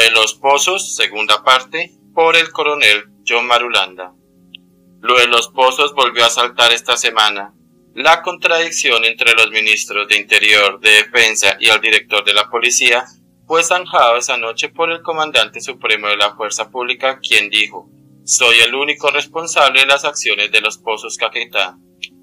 de los pozos, segunda parte, por el coronel John Marulanda. Lo de los pozos volvió a saltar esta semana. La contradicción entre los ministros de Interior, de Defensa y el director de la policía fue zanjado esa noche por el comandante supremo de la Fuerza Pública, quien dijo, soy el único responsable de las acciones de los pozos Caquetá,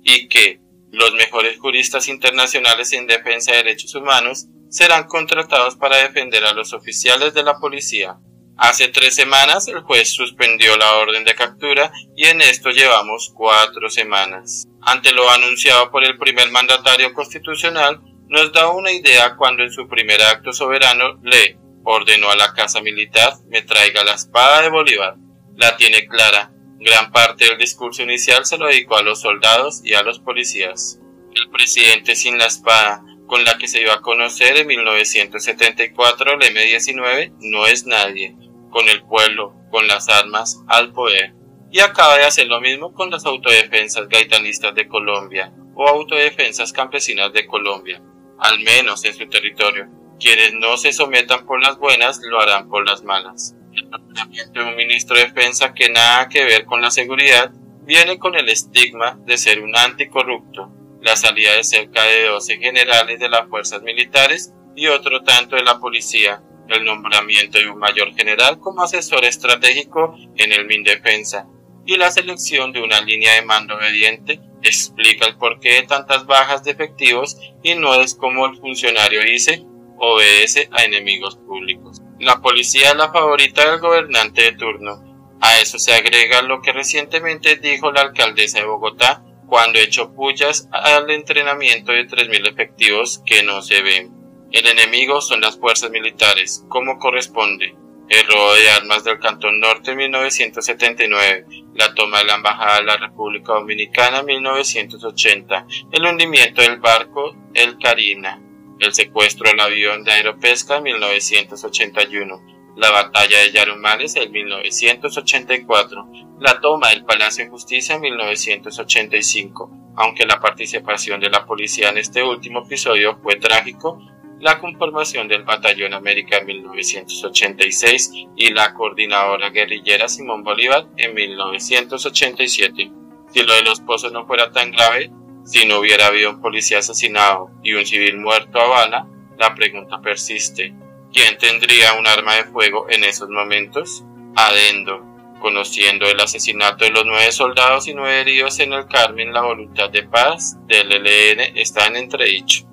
y que los mejores juristas internacionales en defensa de derechos humanos serán contratados para defender a los oficiales de la policía. Hace tres semanas el juez suspendió la orden de captura y en esto llevamos cuatro semanas. Ante lo anunciado por el primer mandatario constitucional, nos da una idea cuando en su primer acto soberano le ordenó a la Casa Militar me traiga la espada de Bolívar. La tiene clara. Gran parte del discurso inicial se lo dedicó a los soldados y a los policías. El presidente sin la espada, con la que se iba a conocer en 1974 el M-19, no es nadie con el pueblo, con las armas, al poder. Y acaba de hacer lo mismo con las autodefensas gaitanistas de Colombia o autodefensas campesinas de Colombia, al menos en su territorio. Quienes no se sometan por las buenas lo harán por las malas. De un ministro de defensa que nada que ver con la seguridad viene con el estigma de ser un anticorrupto, la salida de cerca de 12 generales de las fuerzas militares y otro tanto de la policía, el nombramiento de un mayor general como asesor estratégico en el MINDEFENSA y la selección de una línea de mando obediente. Explica el porqué de tantas bajas de efectivos y no es como el funcionario dice obedece a enemigos públicos. La policía es la favorita del gobernante de turno. A eso se agrega lo que recientemente dijo la alcaldesa de Bogotá cuando echó pullas al entrenamiento de 3.000 efectivos que no se ven. El enemigo son las fuerzas militares, como corresponde. El robo de armas del Cantón Norte en 1979, la toma de la Embajada de la República Dominicana en 1980, el hundimiento del barco El Carina, el secuestro del avión de Aeropesca en 1981, la batalla de Yarumales en 1984, la toma del Palacio de Justicia en 1985. Aunque la participación de la policía en este último episodio fue trágico, la conformación del Batallón América en 1986 y la coordinadora guerrillera Simón Bolívar en 1987. Si lo de los pozos no fuera tan grave, si no hubiera habido un policía asesinado y un civil muerto a bala, la pregunta persiste. ¿Quién tendría un arma de fuego en esos momentos? Adendo, conociendo el asesinato de los nueve soldados y nueve heridos en el Carmen, la voluntad de paz del ELN está en entredicho.